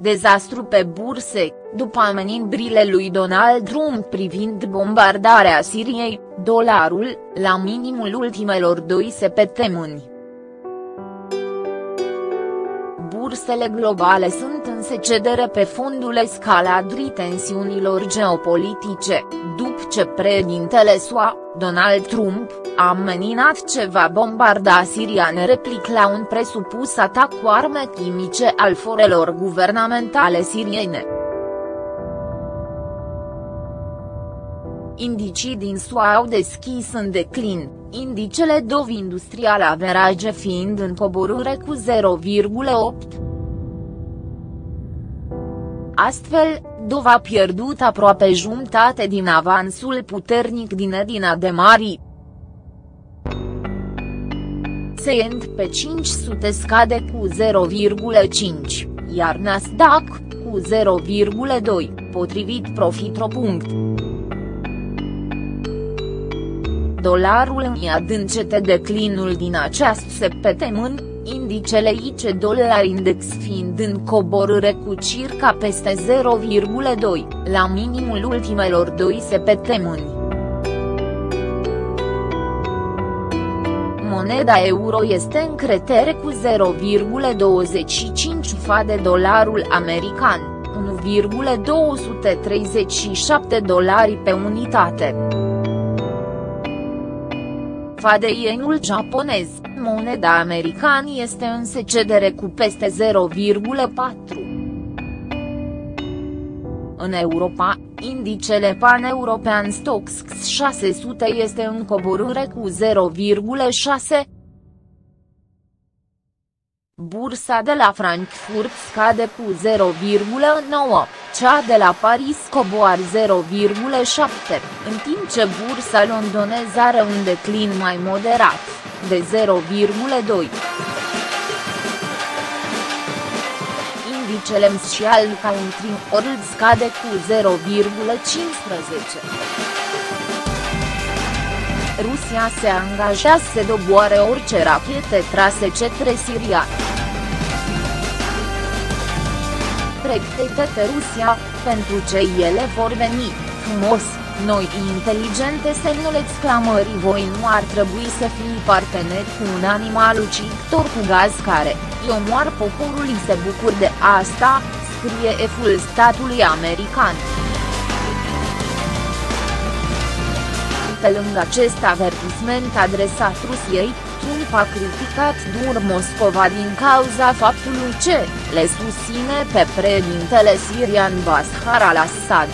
Dezastru pe burse, după amenințările lui Donald Trump privind bombardarea Siriei, dolarul, la minimul ultimelor doi săptămâni. Bursele globale sunt în secedere pe fondul escaladrii tensiunilor geopolitice, după ce președintele SUA, Donald Trump, a ameninat ce va bombarda Siria în replic la un presupus atac cu arme chimice al forelor guvernamentale siriene. Indicii din SUA au deschis în declin, indicele dov industrial average fiind în coborâre cu 0,8. Astfel, Dov a pierdut aproape jumătate din avansul puternic din Edina de Mari. Sent pe 500 scade cu 0,5, iar Nasdaq, cu 0,2, potrivit Profitro. Dolarul mi adâncete declinul din această săptămână, indicele IC Dollar Index fiind în coborâre cu circa peste 0,2, la minimul ultimelor doi săptămâni. Moneda euro este în cretere cu 0,25 fa de dolarul american, 1,237 dolari pe unitate. Fa de ienul japonez, moneda americană este în secedere cu peste 0,4. În Europa, indicele pan-european Stoxx 600 este în coborâre cu 0,6. Bursa de la Frankfurt scade cu 0,9, cea de la Paris coboară 0,7, în timp ce bursa londoneză are un declin mai moderat, de 0,2. Indicele MSCI Country World scade cu 0,15. Rusia se angajează să doboare orice rachete trase către Siria. Pregătește Rusia, pentru ce ele vor veni, frumos, noi inteligente semnul exclamării voi nu ar trebui să fii partener cu un animal ucigător cu gaz care, îi omoar poporul se bucur de asta, scrie eful statului american. Pe lângă acest avertisment adresat Rusiei, Trump a criticat dur Moscova din cauza faptului ce le susține pe președintele sirian Bashar al-Assad.